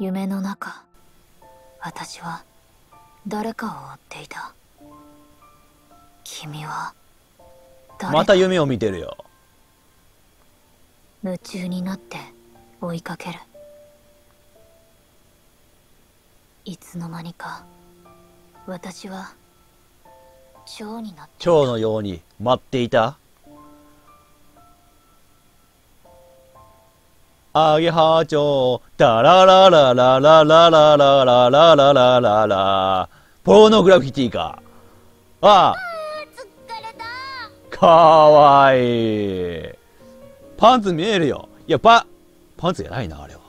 夢の中私は誰かを追っていた。君はまた夢を見てるよ。夢中になって追いかける。いつの間にか私は蝶になって蝶のように待っていたアゲハチョウ、ダララララララララララララララポーノグラフィティか。ああ、疲れたかわいい。パンツ見えるよ。いや、パ、パンツじゃないな、あれは。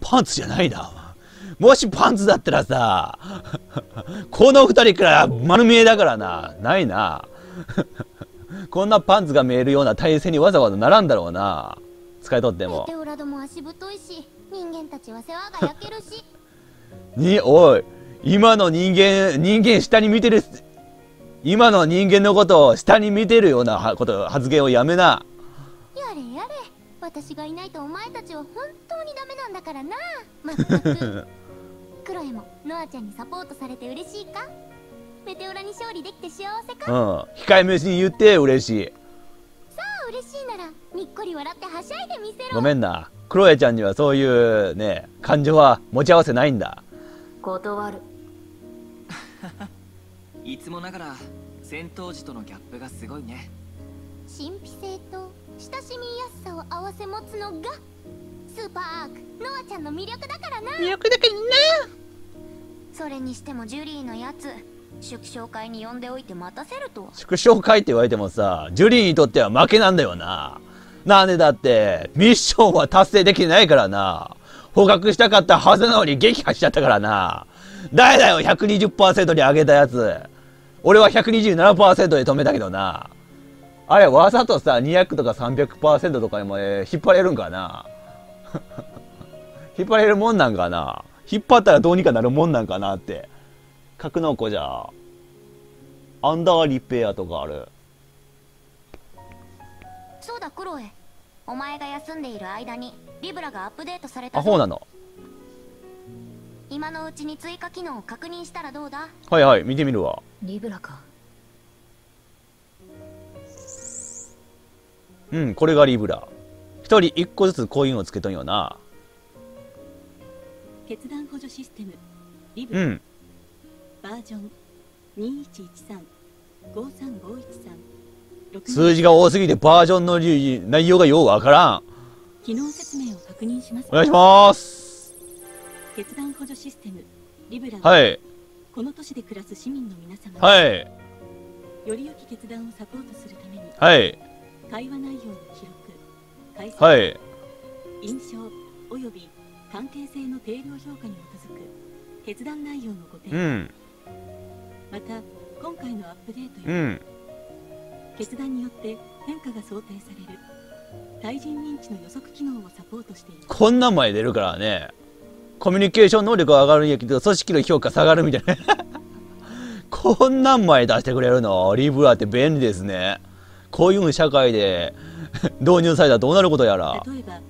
パンツじゃないな。もしパンツだったらさ、この二人から丸見えだからな。ないな。こんなパンツが見えるような体勢にわざわざならんだろうな。使いとってもメテ。オラども足太いし人間たちは世話が焼けるしに、おい、今の人間、人間下に見てる、今の人間のことを下に見てるようなはこと、発言をやめな。やれやれ私がいないとお前たちは本当にダメなんだからなまったく クロエもノアちゃんにサポートされて嬉しいか？メテオラに勝利できて幸せか？うん。控えめしに言って嬉しい。嬉しいならにっこり笑ってはしゃいでみせろ。ごめんな。クロエちゃんにはそういうね、感情は持ち合わせないんだ。断る。いつもながら戦闘時とのギャップがすごいね。神秘性と親しみやすさを併せ持つのがスーパーアークノアちゃんの魅力だからな。魅力だからな。それにしてもジュリーのやつ祝勝会に呼んでおいて待たせると縮小会って言われてもさ、ジュリーにとっては負けなんだよな。なんでだって、ミッションは達成できないからな。捕獲したかったはずなのに撃破しちゃったからな。誰だよ、120%に上げたやつ。俺は127%で止めたけどな。あれ、わざとさ、200とか300%とかにも、えー引っ張れるんかな 引っ張れるもんなんかな引っ張ったらどうにかなるもんなんかなって。格納庫じゃ、アンダーリペアとかある。そうだクロエお前が休んでいる間にリブラがアップデートされたあ、ぞそうなの。今のうちに追加機能を確認したらどうだ？はいはい、見てみるわ。リブラかうん、これがリブラ。一人一個ずつコインをつけとんよな。決断補助システムリブ、うん。バージョン2113-53513数字が多すぎてバージョンの理内容がようわからん。機能説明を確認しますお願いします。決断補助システムリブラは。はいこの都市で暮らす市民の皆様、はい。より良き決断をサポートするためにはい。会話内容の記録解析、はい。印象および関係性の定量評価に基づく決断内容のご提案、うん。また今回のアップデートやうん。決断によって変化が想定される対人認知の予測機能をサポートしていますこんなん前出るからね。コミュニケーション能力が上がるんやけど、組織の評価下がるみたいな。こんなん前出してくれるのリブラって便利ですね。こういう社会で 導入されたらどうなることやら。例えば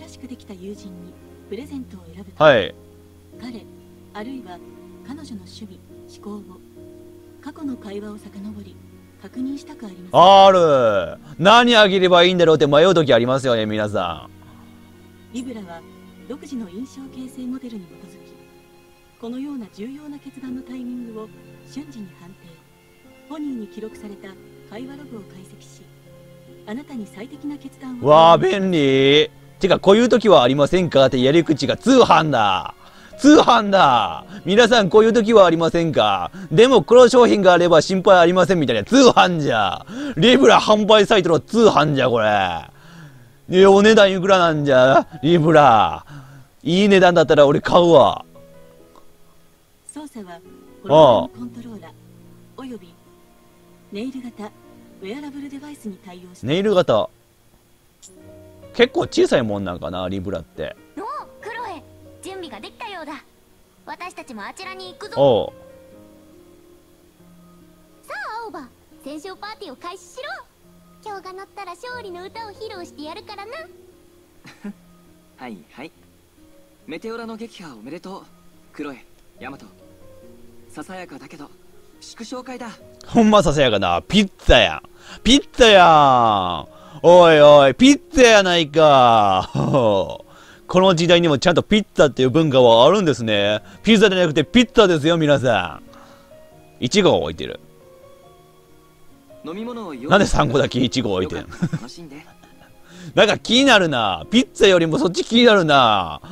新しくできた友人にプレゼントを選ぶと、はい。彼あるいは彼女の趣味思考を過去の会話を遡り確認したくありません。ある。何あげればいいんだろうって迷う時ありますよね、皆さリブラは独自の印象形成モデルに基づきこのような重要な決断のタイミングを瞬時に判定。ポニーに記録された会話ログを解析しあなたに最適な決断ん。をわあ、便利。てか、こういう時はありませんか？ってやり口が通販だ通販だ。皆さんこういう時はありませんか？でもこの商品があれば心配ありませんみたいな。通販じゃ。リブラ販売サイトの通販じゃこれ。えお値段いくらなんじゃ？リブラ。いい値段だったら俺買うわ。操作はコントローラおよびネイル型ウェアラブルデバイスに対応してネイル型。結構小さいもんなんかなリブラって準備ができたようだ。私たちもあちらに行くぞ。さあ青葉戦勝パーティーを開始しろ。今日が乗ったら勝利の歌を披露してやるからな。はいはい。メテオラの撃破おめでとう。クロエヤマト。ささやかだけど祝勝会だ。ほんまささやかな。ピッツァやん。ピッツァやん。おいおい、ピッツァやないか。この時代にもちゃんとピッツァっていう文化はあるんですね。ピザじゃなくてピッツァですよ、皆さん。いちごを置いてる。飲み物をなんで3個だけいちご置いてん なんか気になるな。ピッツァよりもそっち気になるな。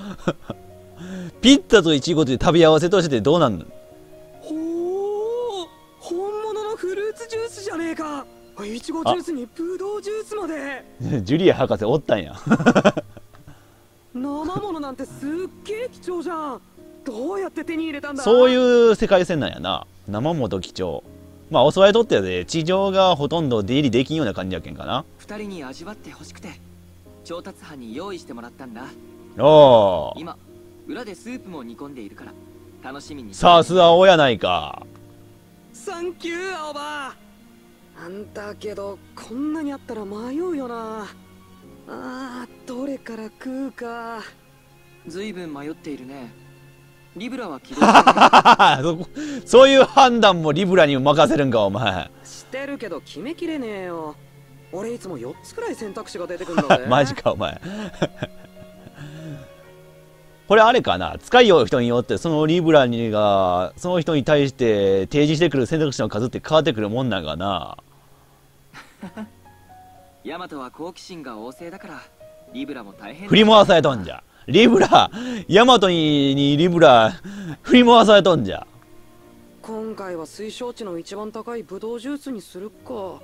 ピッツァとイチゴって食べ合わせとしてどうなんの？ほー本物のフルーツジュースじゃねえかいちごジュースにブドウジュースまで ジュリア博士おったんや。生ものなんてすっげえ貴重じゃんどうやって手に入れたんだ？そういう世界線なんやな。生もと貴重。まあ、襲われとってで、地上がほとんど出入りできんような感じやけんかな。二人に味わってほしくて調達班に用意してもらったんだおー。今裏でスープも煮込んでいるから楽しみにさすが親ないか。サンキュー青葉あんだけどこんなにあったら迷うよなあーどれから食うか。ずいぶん迷っているね。リブラは起動 そういう判断もリブラに任せるんか、お前。してるけど決めきれねえよ。俺いつも4つくらい選択肢が出てくるんだぜマジか、お前。これあれかな？使いよう人によってそのリブラにがその人に対して提示してくる選択肢の数って変わってくるもんなんかな？ヤマトは好奇心が旺盛だからリブラも大変だ。振り回されとんじゃ。リブラヤマトににリブラ振り回されとんじゃ。今回は水晶値の一番高いブドウジュースにするか。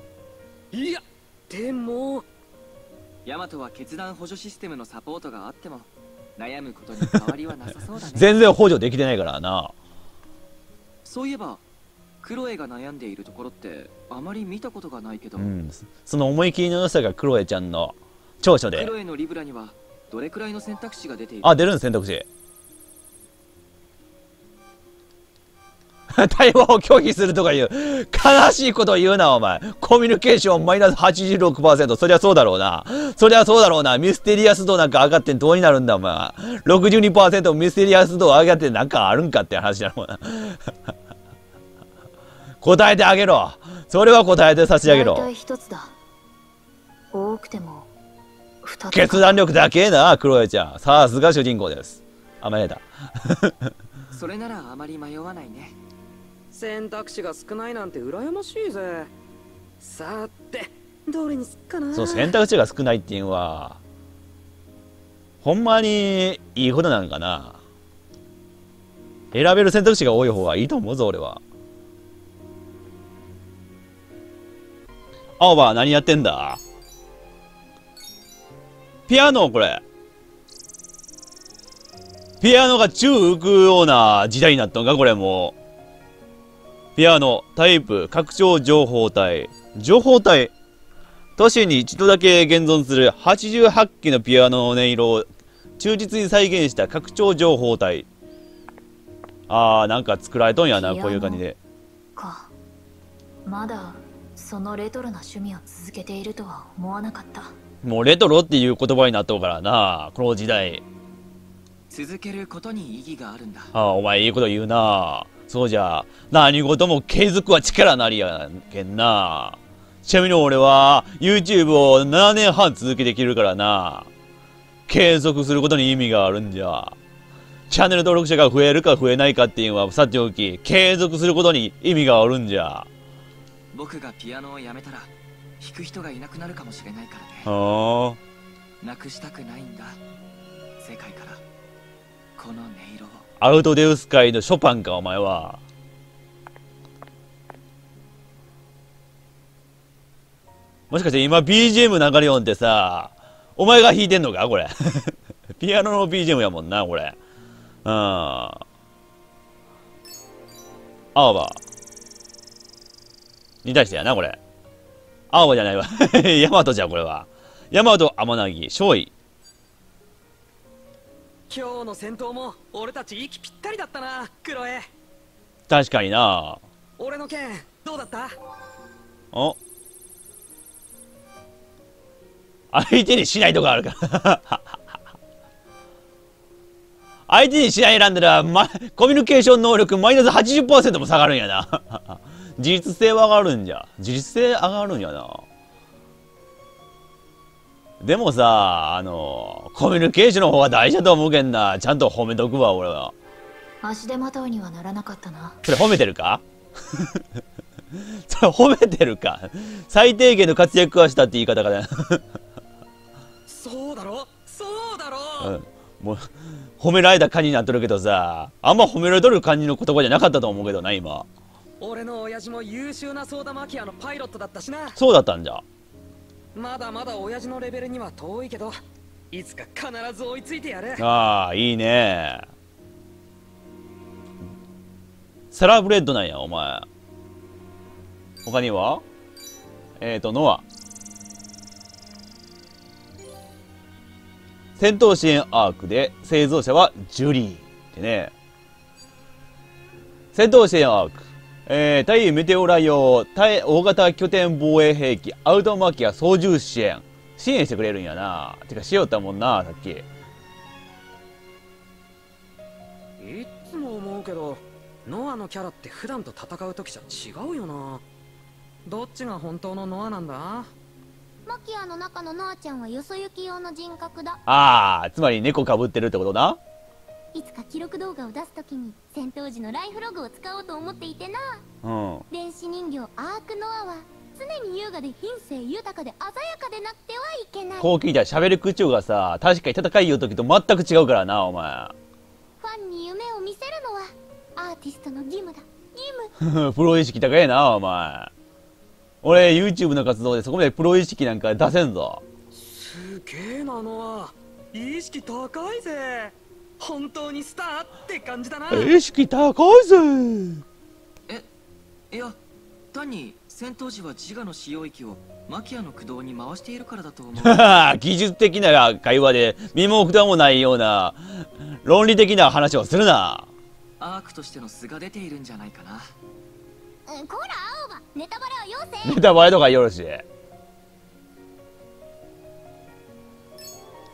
いや。でもヤマトは決断補助システムのサポートがあっても悩むことに変わりはなさそうだね。全然補助できてないからな。そういえばクロエが悩んでいるところってあまり見たことがないけど、うん。その思い切りの良さがクロエちゃんの長所で。クロエのリブラにはどれくらいの選択肢が出ている？あ出るん選択肢。対話を拒否するとかいう悲しいことを言うなお前。コミュニケーションマイナス86%そりゃそうだろうな。そりゃそうだろうな。ミステリアス度なんか上がってどうになるんだお前62%ミステリアス度上がってなんかあるんかって話だろうな答えてあげろ。それは答えて差し上げろ。大体一つだ。多くても二つ決断力だけえなクロエちゃん。さすが主人公です。甘えた それならあまり迷わないね。選択肢が少ないなんて羨ましいぜ。さてどれにすっかな。そう選択肢が少ないっていうのはほんまにいいことなんかな。選べる選択肢が多い方がいいと思うぞ俺は青葉何やってんだ？ピアノこれピアノが宙浮くような時代になったのかこれもうピアノ、タイプ、拡張情報体。情報体都市に一度だけ現存する88機のピアノの音色を忠実に再現した拡張情報体。あー、なんか作られとんやな、こういう感じで。まだそのレトロな趣味を続けているとは思わなかったもうレトロっていう言葉になっとうからな、この時代。続けることに意義があるんだあー、お前いいこと言うな。そうじゃ、何事も継続は力なりやけんな。ちなみに俺は YouTube を7年半続けてきてるからな。継続することに意味があるんじゃ。チャンネル登録者が増えるか増えないかっていうのはさておき、継続することに意味があるんじゃ。僕がピアノをやめたら弾く人がいなくなるかもしれないからねはなくしたくないんだ世界からこの音色をあ。アウトデウス界のショパンか、お前は。もしかして今 BGM 流れよんってさ、お前が弾いてんのかこれ。ピアノの BGM やもんな、これ。うん。青葉。に対してやな、これ。青葉じゃないわ。ヤマトじゃん、これは。ヤマト、天凪、少尉。今日の戦闘も俺たち息ぴったりだったなクロエ確かにな。俺の剣どうだった？お相手にしないとこあるから相手に試合選んだら、ま、コミュニケーション能力マイナス80%も下がるんやな。自立性は上がるんじゃ。自立性上がるんやな。でもさ、あの、コミュニケーションの方が大事だと思うけんな。ちゃんと褒めとくわ、俺は。足手まといにはならなかったな。それ褒めてるか？それ褒めてるか？最低限の活躍はしたって言い方かなそうだろ？そうだろ、うん、もう褒められた感じになっとるけどさあんま褒められとる感じの言葉じゃなかったと思うけどな今俺の親父も優秀なソーダマキアのパイロットだったしなそうだったんじゃまだまだ親父のレベルには遠いけどいつか必ず追いついてやるああいいねサラブレッドなんやお前他には？えっ、ー、と、ノア。戦闘支援アークで製造者はジュリーってね。戦闘支援アーク。えー、対メテオラ用、対大型拠点防衛兵器、アウトマキア操縦支援。支援してくれるんやな。てか、しよったもんな、さっき。いつも思うけど、ノアのキャラって普段と戦う時じゃ違うよな。どっちが本当のノアなんだ？マキアの中のノアちゃんはよそ行き用の人格だああつまり猫かぶってるってことないつか記録動画を出すときに戦闘時のライフログを使おうと思っていてな。うん。電子人形アークノアは常に優雅で品性豊かで鮮やかでなくてはいけない。こう聞いたら喋る口調がさ確かに戦い言う時と全く違うからなお前。ファンに夢を見せるのはアーティストの義務だ。義務 プロ意識高いなお前。俺 YouTube の活動でそこまでプロ意識なんか出せんぞ。すげえなのは意識高いぜ本当にスターって感じだな。意識高いぜ。えいや単に戦闘時は自我の使用域をマキアの駆動に回しているからだと思う。技術的な会話で身も蓋もないような論理的な話をするな。アークとしての素が出ているんじゃないかな。こら青葉ネタバレはよせネタバレとかよろし。い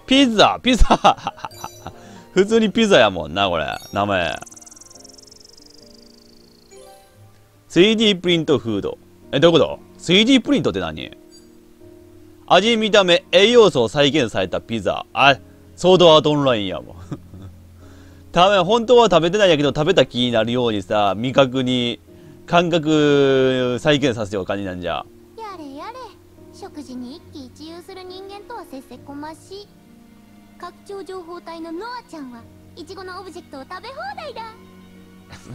ピザピザ普通にピザやもんなこれ。名前。3D プリントフード。えどういうこと？3D プリントって何？味見た目栄養素を再現されたピザ。あソードアートオンラインやもん。多分本当は食べてないやけど食べた気になるようにさ味覚に感覚再現させよう感じなんじゃ。やれやれ。食事に一喜一憂する人間とはせせこましい。拡張情報体のノアちゃんはいちごのオブジェクトを食べ放題だ。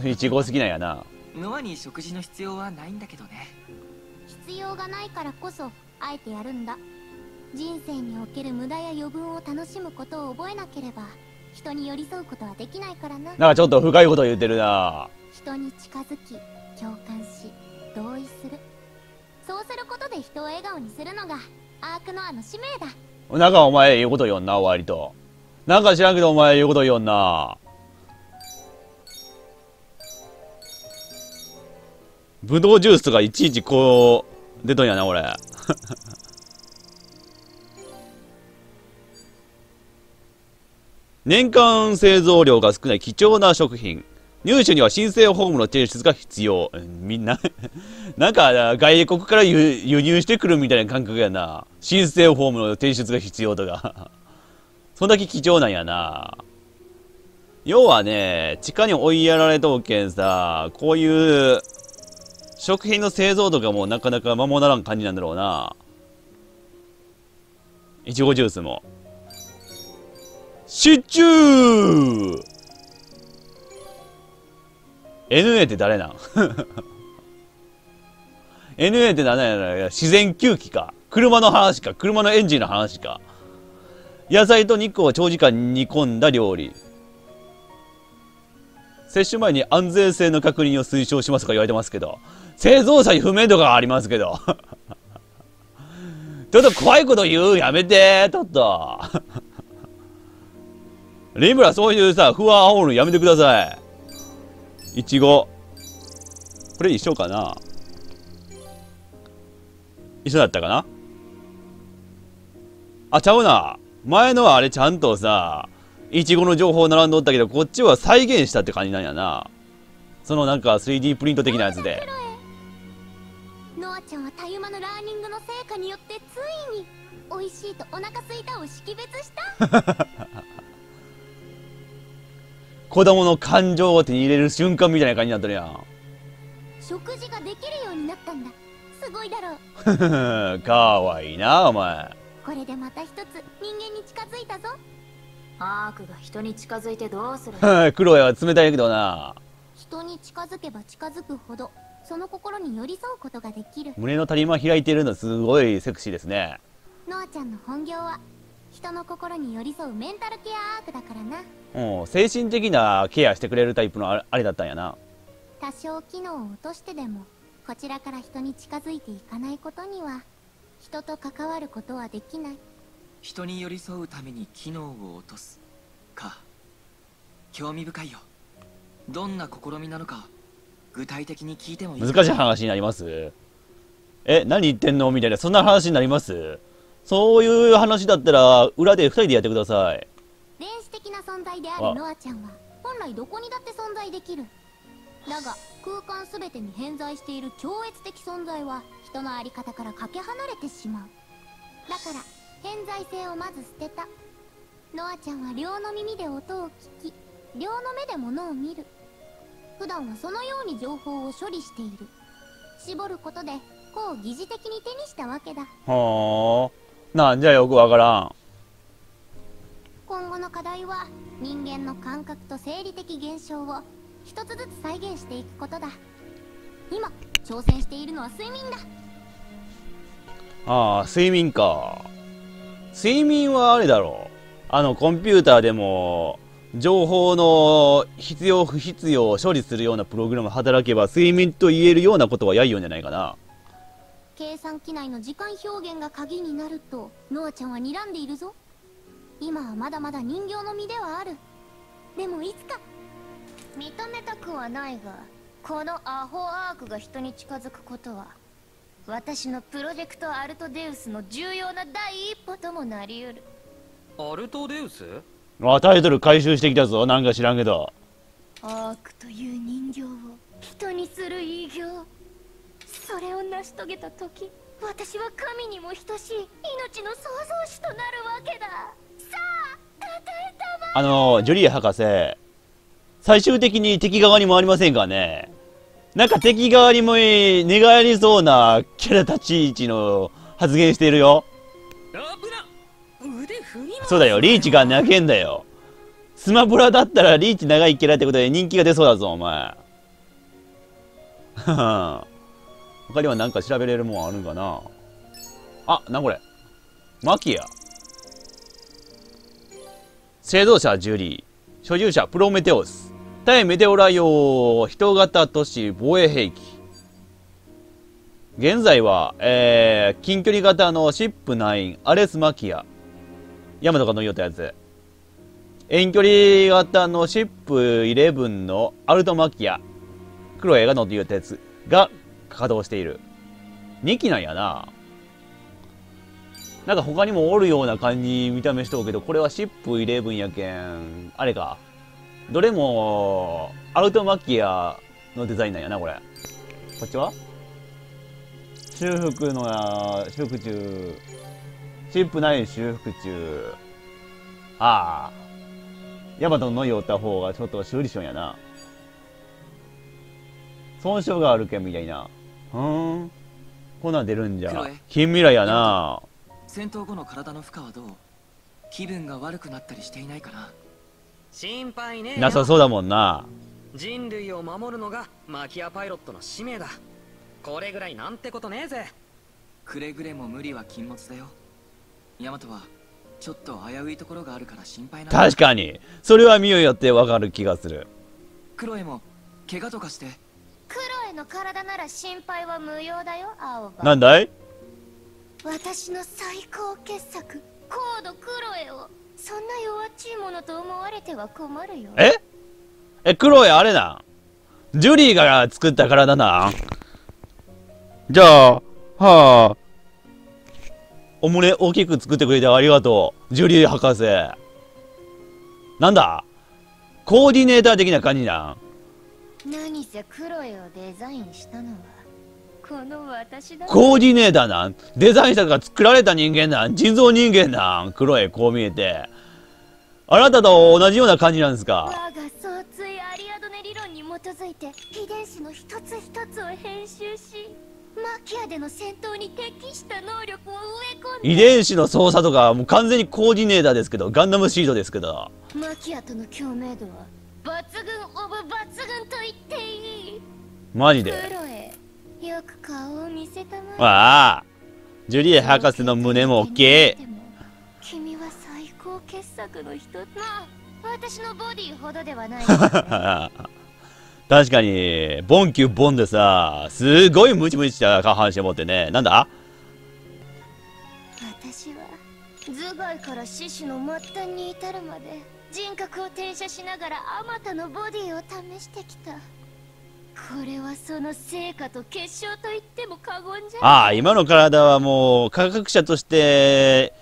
いちご好きなんやな。ノアに食事の必要はないんだけどね。必要がないからこそあえてやるんだ。人生における無駄や余分を楽しむことを覚えなければ人に寄り添うことはできないからな。なんかちょっと深いこと言ってるな。人に近づき共感し同意する。そうすることで人を笑顔にするのがアークノアの使命だなんかお前言うこと言んな割と。なんか知らんけどお前言うこと言おんな。ブドウジュースとかいちいちこう出とんやな俺。年間製造量が少ない貴重な食品。入手には申請フォームの提出が必要。みんな なんか外国から輸入してくるみたいな感覚やな。申請フォームの提出が必要とか そんだけ貴重なんやな。要はね、地下に追いやられとうけんさ、こういう食品の製造とかもなかなかまもならん感じなんだろうな。いちごジュースも。シチュー NA って誰なん ?NA って何や自然吸気か？車の話か？車のエンジンの話か？野菜と肉を長時間煮込んだ料理。接種前に安全性の確認を推奨しますとか言われてますけど、製造者に不明度がありますけど。ちょっと怖いこと言うやめて、ちょっと。リムラそういうさ、不安煽るのやめてください。いちご。これ一緒かな？一緒だったかな？あ、ちゃうな。前のはあれちゃんとさ、いちごの情報並んどったけど、こっちは再現したって感じなんやな。そのなんか 3D プリント的なやつで。ノアちゃんはたゆまのラーニングの成果によってついに美味しいとお腹すいたを識別した 子供の感情を手に入れる瞬間みたいな感じになってるや。ん。食事ができるようになったんだ。すごいだろう。かわいいなお前。これでまた一つ人間に近づいたぞ。アークが人に近づいてどうする？クロエは冷たいけどな。人に近づけば近づくほどその心に寄り添うことができる。胸の谷間開いてるのすごいセクシーですね。ノアちゃんの本業は人の心に寄り添うメンタルケアアークだからな。うん精神的なケアしてくれるタイプのあれだったんやな。多少機能を落としてでもこちらから人に近づいていかないことには人と関わることはできない。人に寄り添うために機能を落とすか。興味深いよ。どんな試みなのか具体的に聞いてもいい難しい話になります。え何言ってんの？みたいなそんな話になります？そういう話だったら裏で2人でやってください。電子的な存在であるノアちゃんは本来どこにだって存在できる。だが空間全てに偏在している超越的存在は人の在り方からかけ離れてしまう。だから偏在性をまず捨てた。ノアちゃんは両の耳で音を聞き両の目で物を見る。普段はそのように情報を処理している。絞ることでこう疑似的に手にしたわけだ。はあなんじゃよくわからん。今後の課題は人間の感覚と生理的現象を一つずつ再現していくことだ。今挑戦しているのは睡眠だ。ああ睡眠か。睡眠はあれだろう。あのコンピューターでも情報の必要不必要を処理するようなプログラム働けば睡眠と言えるようなことはやいよんじゃないかな計算機内の時間表現が鍵になるとノアちゃんは睨んでいるぞ。今はまだまだ人形の身ではある。でもいつか。認めたくはないがこのアホアークが人に近づくことは私のプロジェクトアルトデウスの重要な第一歩ともなりうる。アルトデウス？あタイトル回収してきたぞ。なんか知らんけど。アークという人形を人にする偉業それを成し遂げた時私は神にも等しい命の創造主となるわけだ。さあ与えたまあのジョリー博士最終的に敵側に回りませんかね。なんか敵側にも寝返りそうなキャラ立ち位置の発言しているよ。そうだよ、リーチが投げんだよ。スマブラだったらリーチ長いキャラってことで人気が出そうだぞ、お前。他には何か調べれるもんあるんかな？あ、なこれ。マキア。製造者ジュリー。所有者プロメテオス。対メテオラ用人型都市防衛兵器。現在は、えー、近距離型のシップ9、アレスマキア。ヤマトが乗り寄ったやつ。遠距離型のシップ11のアルトマキア。クロエが乗っていたやつが稼働している。2機なんやな。なんか他にもおるような感じ見た目しとうけど、これはシップ11やけん、あれか。どれも、アウトマキアのデザインなんやな、これ。こっちは？修復のや、修復中。シップない修復中。ああ。ヤマトの乗りおった方がちょっと修理しよんやな。損傷があるけんみたいな。ふーん。こんなん出るんじゃ。近未来やな。戦闘後の体の負荷はどう？気分が悪くなったりしていないかな？心配ねなさそうだもんな。人類を守るのがマキアパイロットの使命だ。これぐらいなんてことねえぜ。くれぐれも無理は禁物だよ。ヤマトはちょっと危ういところがあるから心配な確かに。それは見よよってわかる気がする。クロエも怪我とかしてクロエの体なら心配は無用だよ青葉なんだい？私の最高傑作コードクロエを。そんな弱っちいものと思われては困るよ。え？えクロエあれなん？ジュリーが作った体なん？じゃあはあ。お胸大きく作ってくれてありがとうジュリー博士。なんだ？コーディネーター的な感じなん？何せクロエをデザインしたのはこの私だ。コーディネーターなん？デザインしたとか作られた人間なん？人造人間なん？クロエこう見えて。あなたと同じような感じなんですか？我が相対アリアドネ理論に基づいて遺伝子の一つ一つを編集しマキアでの戦闘に適した能力を植え込んで。遺伝子の操作とかもう完全にコーディネーターですけどガンダムシードですけど。マキアとの共鳴度はオブ抜群と言っていい。マジで？よく顔を見せたまえ。ああ。ジュリエ博士の胸も OK 君は最高傑作の一つ。まあ私のボディほどではない。確かに、ボンキュボンでさ、すごいムチムチした下半身を持ってね。なんだ？私は頭蓋から獅子の末端に至るまで人格を転写しながらあまたのボディを試してきたこれはその成果と結晶と言っても過言じゃああ、今の体はもう科学者として、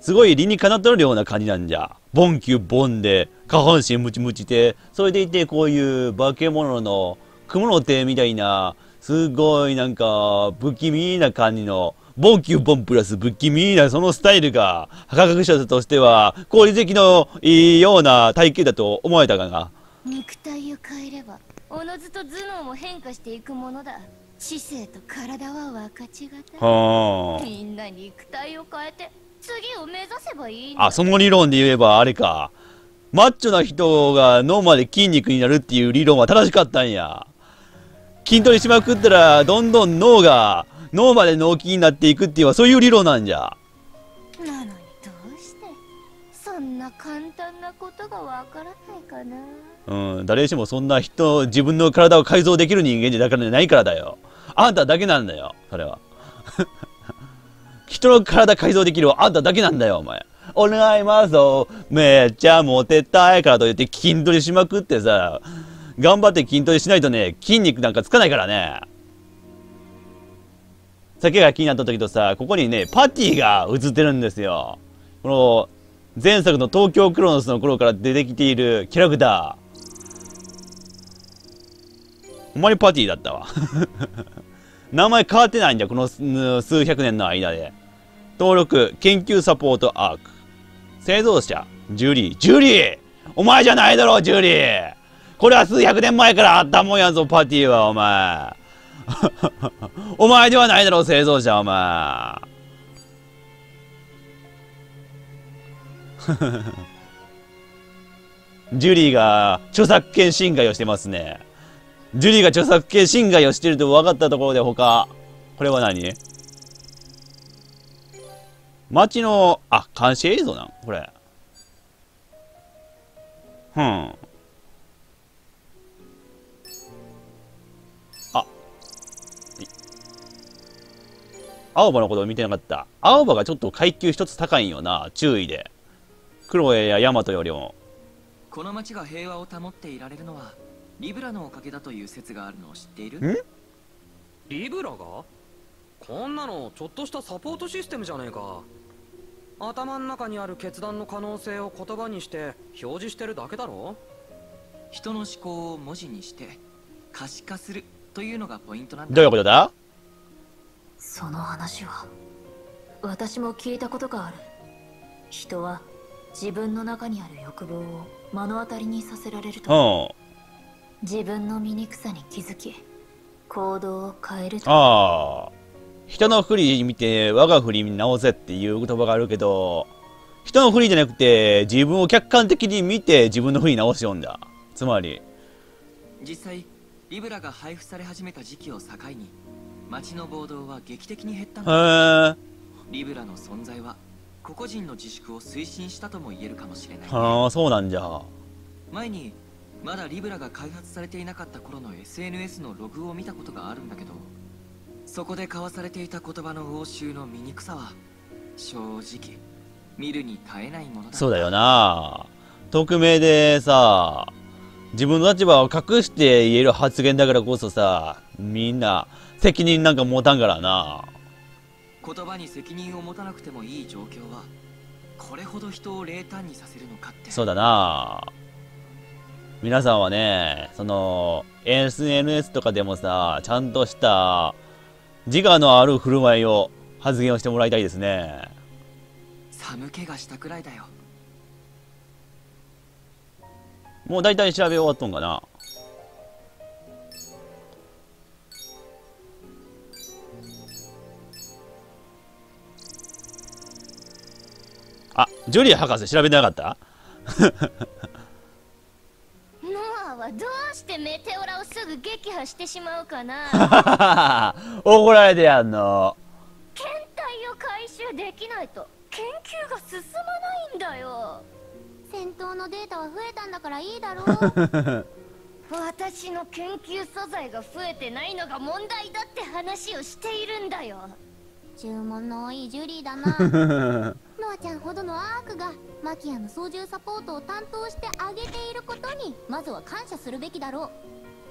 すごい理にかなっとるような感じなんじゃ。ボンキュボンで、下半身ムチムチで、それでいてこういう化け物の雲の手みたいな、すごいなんか不気味な感じの、ボンキュボンプラス不気味なそのスタイルが、科学者としては効率的のいいような体型だと思えたかな。肉体を変えればおのずと頭脳も変化していくものだ知性と体は分かちがたいはあ。みんな肉体を変えて次を目指せばいいあ、その理論で言えばあれか。マッチョな人が脳まで筋肉になるっていう理論は正しかったんや。筋トレしまくったら、どんどん脳が、脳まで脳筋になっていくっていうのはそういう理論なんじゃ。なのにどうして？そんな簡単なことがわからないかなうん、誰しもそんな人、自分の体を改造できる人間じゃだからないからだよ。あんただけなんだよ、それは。人の体改造できるあんただけなんだよ、お前。お願いますぞ。めっちゃモテたいからと言って筋トレしまくってさ、頑張って筋トレしないとね、筋肉なんかつかないからね。酒が気になった時とさ、ここにね、パティが映ってるんですよ。この、前作の東京クロノスの頃から出てきているキャラクター。ほんまにパティだったわ。名前変わってないんだ、この数百年の間で。登録、研究サポートアーク。製造者、ジュリー。ジュリーお前じゃないだろ、ジュリーこれは数百年前からあったもんやぞ、パティは、お前。お前ではないだろう、製造者、お前。ジュリーが著作権侵害をしてますね。ジュリーが著作権侵害をしてると分かったところで他、これは何？街の、あ、監視映像なん？これ。ふん。青葉のことを見てなかった。青葉がちょっと階級一つ高いんよな、注意で。クロエやヤマトよりも。この町が平和を保っていられるのはリブラのおかげだという説があるのを知っている？ん？リブラが？こんなのちょっとしたサポートシステムじゃねえか。頭の中にある決断の可能性を言葉にして表示してるだけだろ？人の思考を文字にして可視化するというのがポイントなんだ。どういうことだ？その話は私も聞いたことがある人は自分の中にある欲望を目の当たりにさせられるとうん。自分の醜さに気づき行動を変えるとああ。人の不利見て我が不利に直せっていう言葉があるけど、人の不利じゃなくて自分を客観的に見て自分の不利直しよんだ。つまり、実際リブラが配布され始めた時期を境に町の暴動は劇的に減ったんへだえ。リブラの存在は個々人の自粛を推進したとも言えるかもしれない、はあ、そうなんじゃ。前にまだリブラが開発されていなかった頃の SNS のログを見たことがあるんだけどそこで交わされていた言葉の応酬の醜さは正直見るに耐えないものだそうだよな。匿名でさ、自分の立場を隠して言える発言だからこそさ、みんな責任なんか持たんからな。言葉に責任を持たなくてもいい状況はこれほど人を冷淡にさせるのかってそうだな皆さんはね、その、SNS とかでもさ、ちゃんとした自我のある振る舞いを発言をしてもらいたいですね。寒気がしたくらいだよもう大体調べ終わっとんかな。あ、ジョリー博士調べてなかった？ノアはどうしてメテオラをすぐ撃破してしまうかな？怒られてやんの。検体を回収できないと研究が進まないんだよ。戦闘のデータは増えたんだからいいだろう。私の研究素材が増えてないのが問題だって話をしているんだよ注文の多いジュリーだな。ノアちゃんほどのアークがマキアの操縦サポートを担当してあげていることにまずは感謝するべきだろう。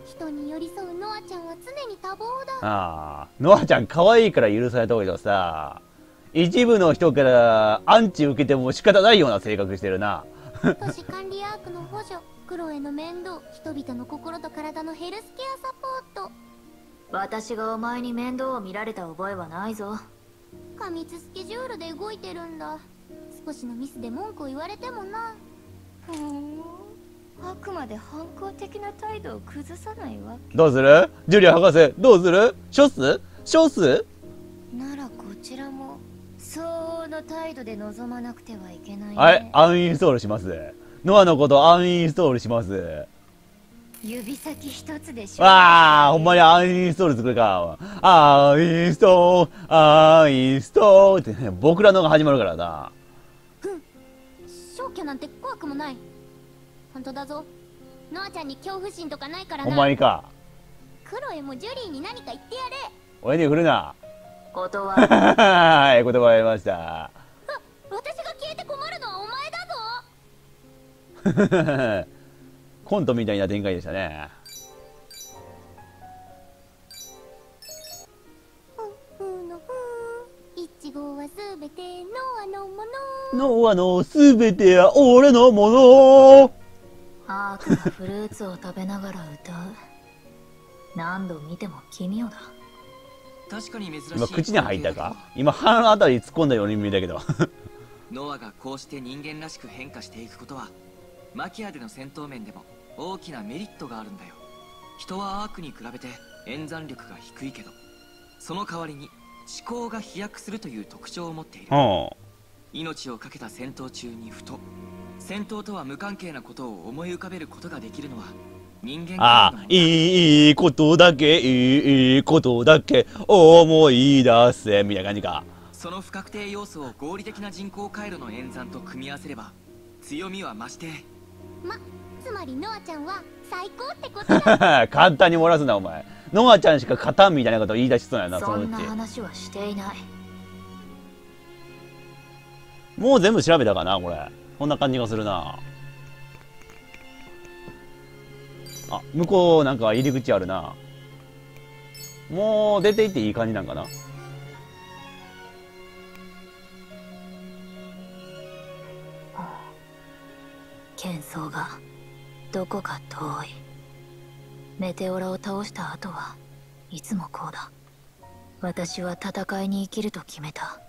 人に寄り添うノアちゃんは常に多忙だ。ああ、ノアちゃん可愛いから許されたけどさ、一部の人からアンチ受けても仕方ないような性格してるな。都市管理アークの補助クロエの面倒人々の心と体のヘルスケアサポート私がお前に面倒を見られた覚えはないぞ。過密スケジュールで動いてるんだ。少しのミスで文句を言われてもな。ふーん。あくまで反抗的な態度を崩さないわどうする？ジュリア博士、どうする？ショスショスならこちらも相応の態度で臨まなくてはいけないね。はい、アンインストールします。ノアのことアンインストールします。指先一つでしょわあ、ほんまにアンインストール作るか。アンインストール、アンインストールってね、僕らのが始まるからな。消去なんて怖くもない本当だぞノアちゃんに恐怖心とかないからほなんまにか。クロエもジュリーに何か言ってやれ俺に振るな。断るはい、言葉やりました。あ私が消えて困るのはお前だぞ コントみたいな展開でしたね。のふんいちごはすべてノアのもの。ノアのすべては俺のもの。アークがフルーツを食べながら歌う。何度見ても奇妙だ。確かに珍しい。今口に入ったか？今鼻のあたりに突っ込んだように見えたけど。ノアがこうして人間らしく変化していくことはマキアでの戦闘面でも大きなメリットがあるんだよ人はアークに比べて演算力が低いけどその代わりに思考が飛躍するという特徴を持っているうん。命を懸けた戦闘中にふと戦闘とは無関係なことを思い浮かべることができるのは人間ああ、いいことだけ、いいことだけ思い出せ、みたいな感じか。その不確定要素を合理的な人工回路の演算と組み合わせれば強みは増してまつまりノアちゃんは最高ってことだ 簡単に漏らすな、お前。ノアちゃんしか勝たんみたいなこと言い出しそうやな、そのうちそんな。話はしていないもう全部調べたかな、これ。こんな感じがするな。あ、向こうなんか入り口あるな。もう出て行っていい感じなんかな。喧騒がどこか遠い。メテオラを倒した後はいつもこうだ。私は戦いに生きると決めた。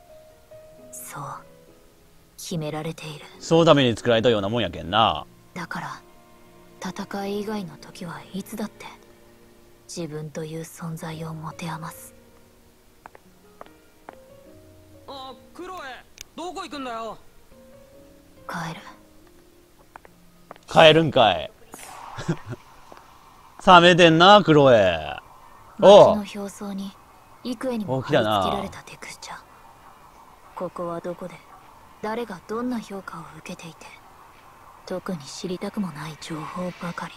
そう。決められている。そのために作られたようなもんやけんな。だから戦い以外の時はいつだって自分という存在を持て余す。あクロエどこ行くんだよ？帰る。帰るんかい。冷めてんな、クロエ。おう。表層に幾重にも貼り大きだな。付けられたテクスチャー。ここはどこで？誰がどんな評価を受けていて？特に知りたくもない情報ばかり。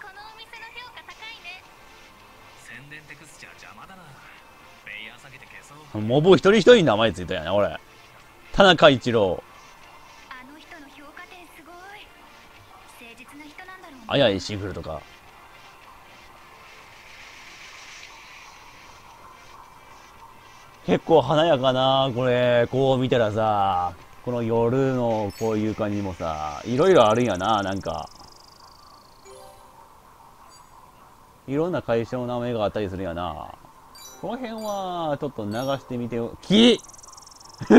このお店の評価高いね。宣伝テクスチャー邪魔だな。レイヤー下げて消そう。モブ一人一人に名前ついたんやね、俺。田中一郎。あやいシングルとか。結構華やかな、これ、こう見たらさ、この夜のこういう感じもさ、いろいろあるんやな、なんか。いろんな会社の名前があったりするんやな。この辺は、ちょっと流してみてよ。木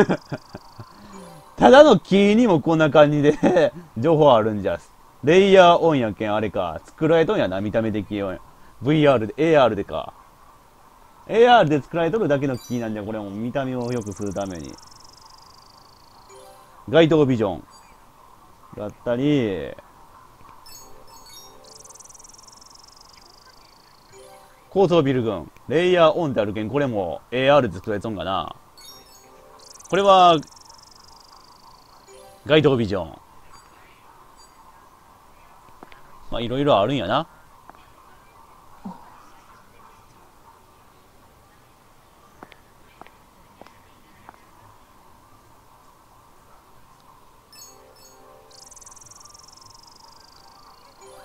ただの木にもこんな感じで 情報あるんじゃ。レイヤーオンやけん、あれか。作られとんやな、見た目的よ。VR で、AR でか。AR で作られとるだけのキーなんじゃ、これも見た目を良くするために。街頭ビジョン。だったり、高層ビル群。レイヤーオンってあるけん、これも AR で作られとんかな。これは、街頭ビジョン。まあ、いろいろあるんやな。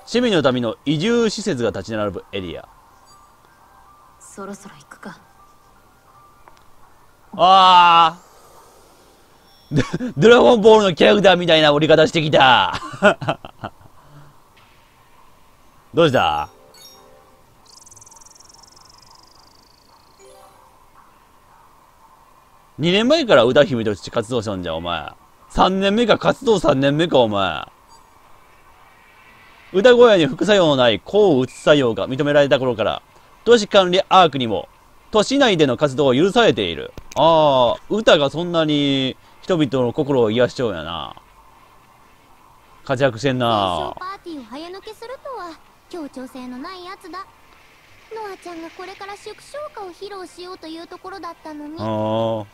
市民のための移住施設が立ち並ぶエリア。そろそろ行くかあー ドラゴンボールのキャラクターみたいな折り方してきた どうした？2年前から歌姫として活動したんじゃお前。3年目か活動3年目かお前。歌声に副作用のない抗うつ作用が認められた頃から都市管理アークにも都市内での活動を許されている。ああ歌がそんなに人々の心を癒しちゃうんやな。活躍してんな。パーティーを早抜けするとは。協調性のないやつだ。ノアちゃんがこれから祝勝歌を披露しようというところだったのに。聞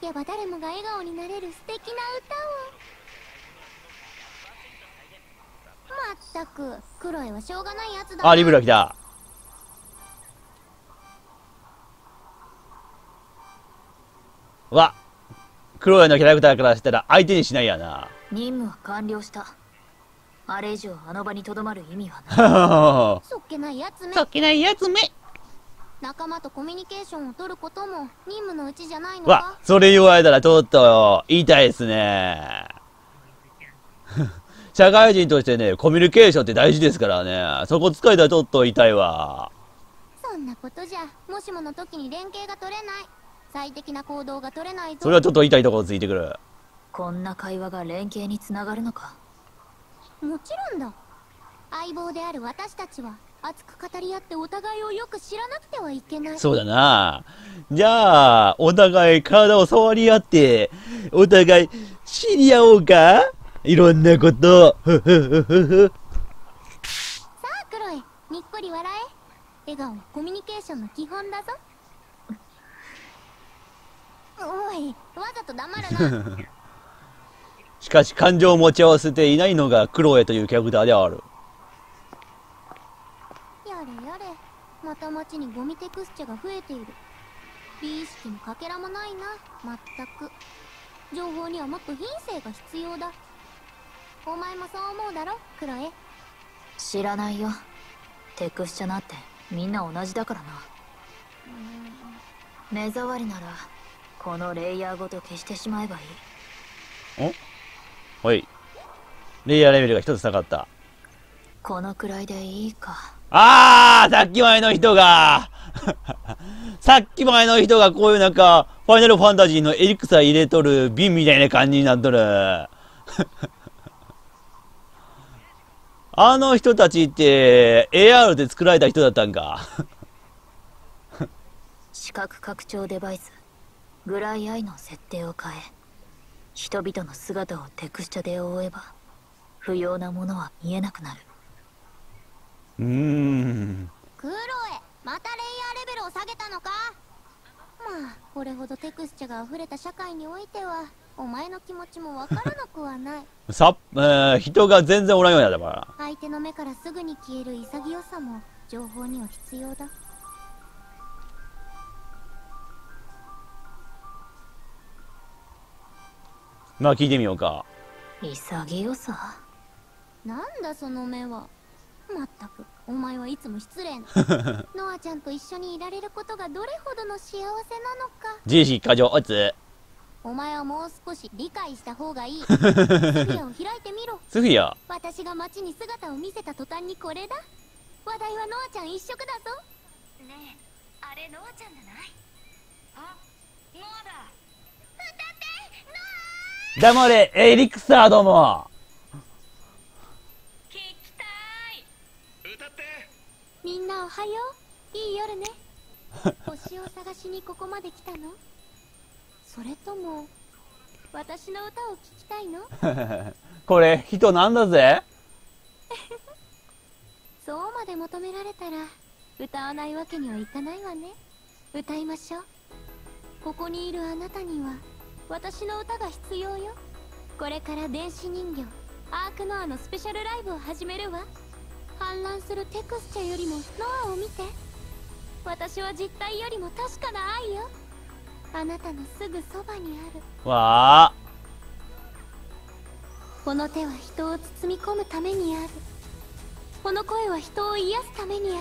けば誰もが笑顔になれる素敵な歌を。まったくクロエはしょうがないやつだあリブラ来た。わ。クロエのキャラクターからしたら相手にしないやな。任務は完了したあれ以上あの場にとどまる意味はない。そっけないやつめ。そっけないやつめ。仲間とコミュニケーションを取ることも任務のうちじゃないのわかそれ言われたらちょっと言いたいですね。社会人としてねコミュニケーションって大事ですからね。そこ使えたらちょっと言いたいわ。そんなことじゃもしもの時に連携が取れない。最適な行動が取れないぞ。それはちょっと言いたいところついてくる。こんな会話が連携につながるのか？もちろんだ。相棒である私たちは熱く語り合ってお互いをよく知らなくてはいけない。そうだな。じゃあお互い体を触り合ってお互い知り合おうか？いろんなこと。さあクロエにっこり笑え。笑顔はコミュニケーションの基本だぞ。おいわざと黙るな しかし感情を持ち合わせていないのがクロエというキャラクターである。やれやれ。また街にゴミテクスチャが増えている。美意識のかけらもないな。まったく。情報にはもっと品性が必要だ。お前もそう思うだろ？クロエ知らないよ。テクスチャなんてみんな同じだからな。目障りならこのレイヤーごと消してしまえばいいおい。レイヤーレベルが一つ下がった。このくらいでいいか。あーさっき前の人が。さっき前の人がこういうなんかファイナルファンタジーのエリクサ入れとる瓶みたいな感じになっとる。あの人たちって AR で作られた人だったんか。視覚拡張デバイス。グライアイの設定を変え人々の姿をテクスチャで覆えば不要なものは見えなくなる。うーん。クロエまたレイヤーレベルを下げたのか？まあこれほどテクスチャが溢れた社会においてはお前の気持ちもわからなくはない。さ、えー、人が全然おらんようになったから。相手の目からすぐに消える潔さも情報には必要だまあ聞いてみようか。潔さ。なんだその目は。まったくお前はいつも失礼な。ノアちゃんと一緒にいられることがどれほどの幸せなのか。自意識過剰おつお前はもう少し理解した方がいい。スフィアを開いてみろ。スフィア私が街に姿を見せた途端にこれだ。話題はノアちゃん一色だぞ。ねえあれノアちゃんじゃない？あノアだ黙れエリクサーども。聞きたい。歌って。みんなおはよう。いい夜ね。星を探しにここまで来たの？それとも私の歌を聞きたいの？これ人なんだぜ？そうまで求められたら歌わないわけにはいかないわね。歌いましょう。ここにいるあなたには私の歌が必要よ。これから電子人形アークノアのスペシャルライブを始めるわ。氾濫するテクスチャよりもノアを見て。私は実体よりも確かな愛よ。あなたのすぐそばにある。わあ。この手は人を包み込むためにある。この声は人を癒すためにある。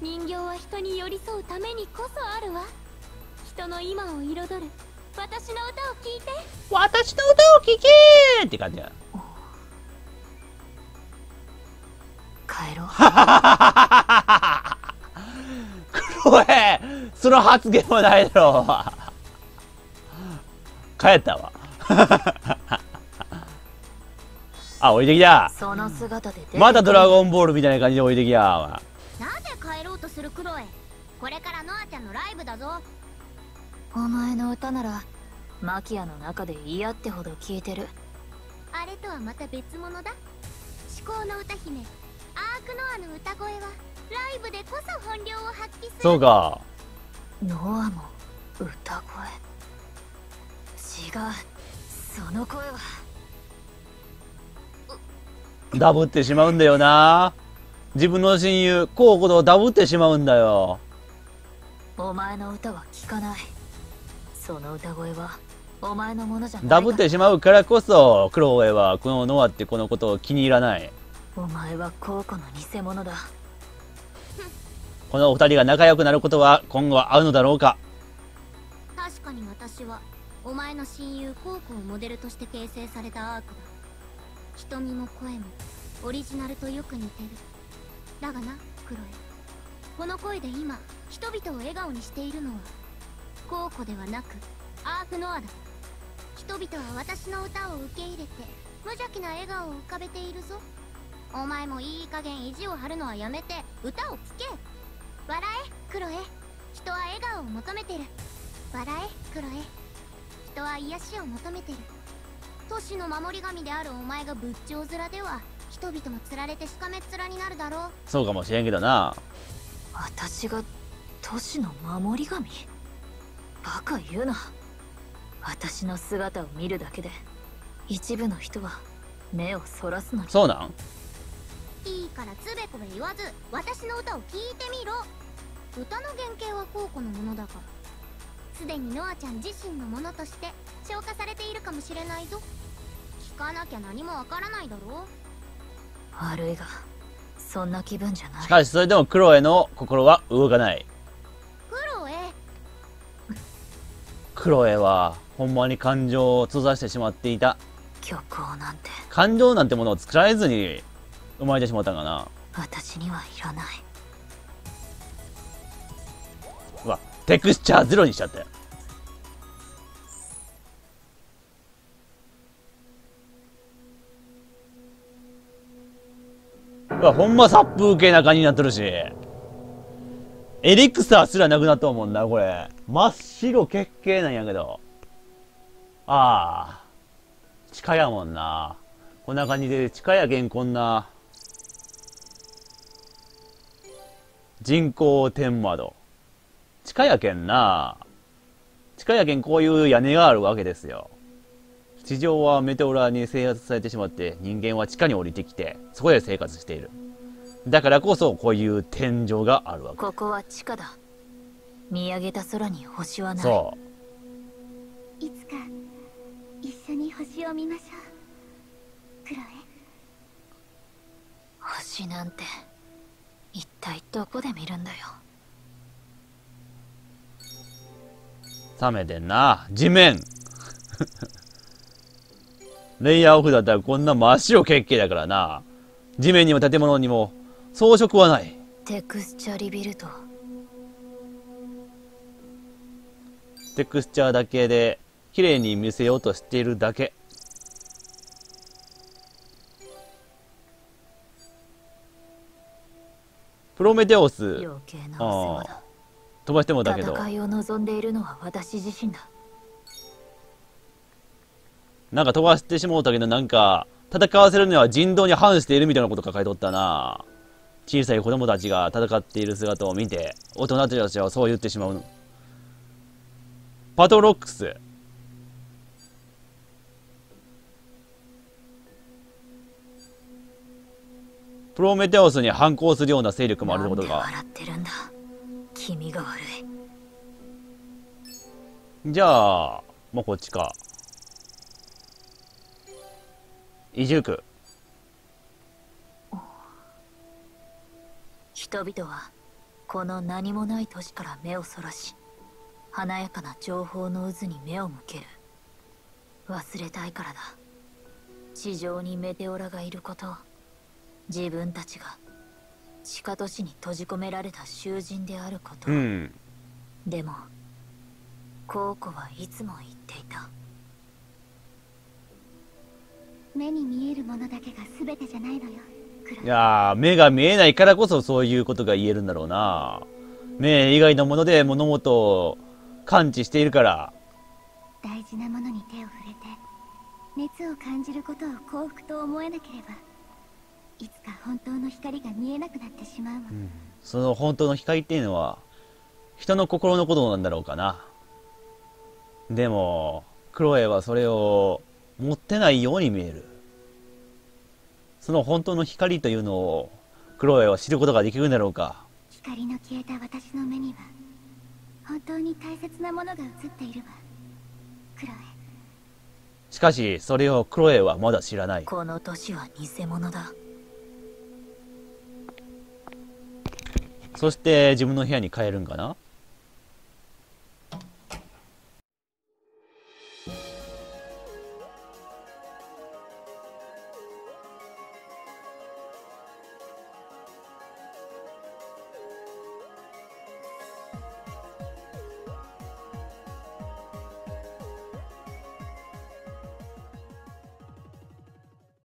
人形は人に寄り添うためにこそあるわ。人の今を彩る私の歌を聴いて。私の歌を聴けーって感じや。帰ろう。クロエその発言もないだろう。帰ったわ。あ降りてきた。その姿でまたドラゴンボールみたいな感じで降りてきたわなぜ帰ろうとするクロエ。これからノアちゃんのライブだぞお前の歌ならマキアの中で嫌ってほど聞いてる。あれとはまた別物だ。至高の歌姫。アークノアの歌声はライブでこそ本領を発揮する。そうか。ノアも歌声？違う。その声は。ダブってしまうんだよな。自分の親友コウコとダブってしまうんだよ。お前の歌は聞かないその歌声はお前のものじゃないダブってしまうからこそクロエはこのノアってこのことを気に入らない。お前はコウコの偽物だ。このお二人が仲良くなることは今後はあるのだろうか。確かに私はお前の親友コウコをモデルとして形成されたアークだ。瞳も声もオリジナルとよく似てる。だがなクロエ。この声で今人々を笑顔にしているのはコウコではなくアークノアだ人々は私の歌を受け入れて無邪気な笑顔を浮かべているぞ。お前もいい加減意地を張るのはやめて歌を聴け。笑えクロエ人は笑顔を求めてる。笑えクロエ人は癒しを求めてる。都市の守り神であるお前が仏頂面では人々もつられてしかめっ面になるだろう。そうかもしれんけどな。私が都市の守り神？バカ言うな。私の姿を見るだけで一部の人は目をそらすのに。そうなん？いいからつべこべ言わず私の歌を聴いてみろ。歌の原型はコウコのものだから。すでにノアちゃん自身のものとして消化されているかもしれないぞ。聞かなきゃ何もわからないだろ悪いがそんな気分じゃない。しかしそれでもクロエの心は動かないクロエはほんまに感情を閉ざしてしまっていた。虚構なんて。感情なんてものを作られずに生まれてしまったんかな。私にはいらない。うわテクスチャーゼロにしちゃったようわほんま殺風景な感じになってるしエリクサーすらなくなったもんなこれ。真っ白血形なんやけど。ああ。地下やもんな。こんな感じで地下やけんこんな。人工天窓。地下やけんな。地下やけんこういう屋根があるわけですよ。地上はメテオラに制圧されてしまって人間は地下に降りてきてそこで生活している。だからこそこういう天井があるわけ。ここは地下だ。見上げた空に星はない。そう。いつか一緒に星を見ましょう。クロエ星なんて一体どこで見るんだよ。冷めてんな。地面。レイヤーオフだったらこんな真っ白結形だからな。地面にも建物にも装飾はない。テクスチャリビルト。テクスチャーだけで綺麗に見せようとしているだけ。プロメテオス。飛ばしてもだけど戦いを望んでいるのは私自身だなんか飛ばしてしもうたけどなんか戦わせるには人道に反しているみたいなこと書いとったな小さい子供たちが戦っている姿を見て大人たちはそう言ってしまう。パトロックス。プロメテオスに反抗するような勢力もあることが。笑ってるんだ気味が悪いじゃあもうこっちか。移住区。人々はこの何もない都市から目をそらし華やかな情報の渦に目を向ける。忘れたいからだ。地上にメテオラがいること自分たちが地下都市に閉じ込められた囚人であること、うん、でもコウコはいつも言っていた。目に見えるものだけが全てじゃないのよいや目が見えないからこそそういうことが言えるんだろうな。目以外のもので物事を感知しているから。大事なものに手を触れて熱を感じることを幸福と思えなければいつか本当の光が見えなくなってしまうもん、うん、その本当の光っていうのは人の心のことなんだろうかな。でもクロエはそれを持ってないように見えるその本当の光というのをクロエは知ることができるんだろうか？光の消えた私の目には本当に大切なものが映っているわ。クロエ。しかしそれをクロエはまだ知らない。この年は偽物だ。そして自分の部屋に帰るんかな？